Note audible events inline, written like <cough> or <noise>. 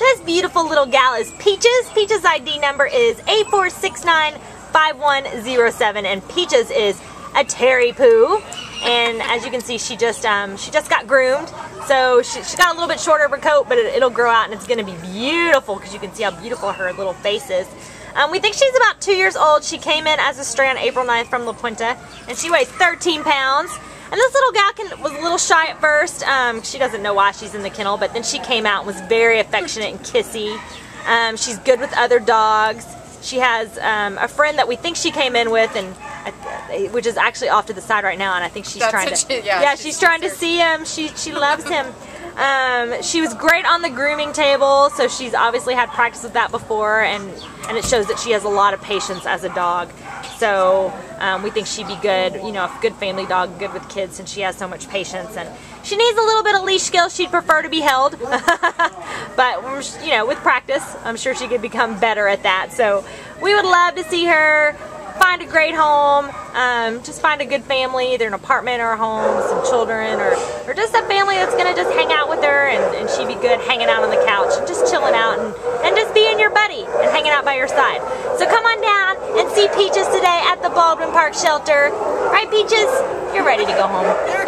This beautiful little gal is Peaches. Peaches' ID number is A4695107 and Peaches is a Terripoo. And as you can see, she just um, she just got groomed. So she, she got a little bit shorter of her coat, but it, will grow out and it's to be beautiful because you can see how beautiful her little face is. Um, we think she's about two years old. She came in as a stray on April 9th from La Puente, and she weighs 13 pounds. And this little gal can, was a little shy at first. Um, she doesn't know why she's in the kennel, but then she came out and was very affectionate and kissy. Um, she's good with other dogs. She has um, a friend that we think she came in with, and which is actually off to the side right now, and I think she's That's trying to. She, yeah, yeah, she's, she's trying to see him. She she loves him. <laughs> Um, she was great on the grooming table, so she's obviously had practice with that before, and and it shows that she has a lot of patience as a dog. So um, we think she'd be good, you know, a good family dog, good with kids, since she has so much patience. And she needs a little bit of leash skill. She'd prefer to be held, <laughs> but you know, with practice, I'm sure she could become better at that. So we would love to see her find a great home, um, just find a good family, either an apartment or a home some children, or, or just a family that's going to just hang out with her and, and she'd be good hanging out on the couch and just chilling out and, and just being your buddy and hanging out by your side. So come on down and see Peaches today at the Baldwin Park Shelter. Right, Peaches? You're ready to go home.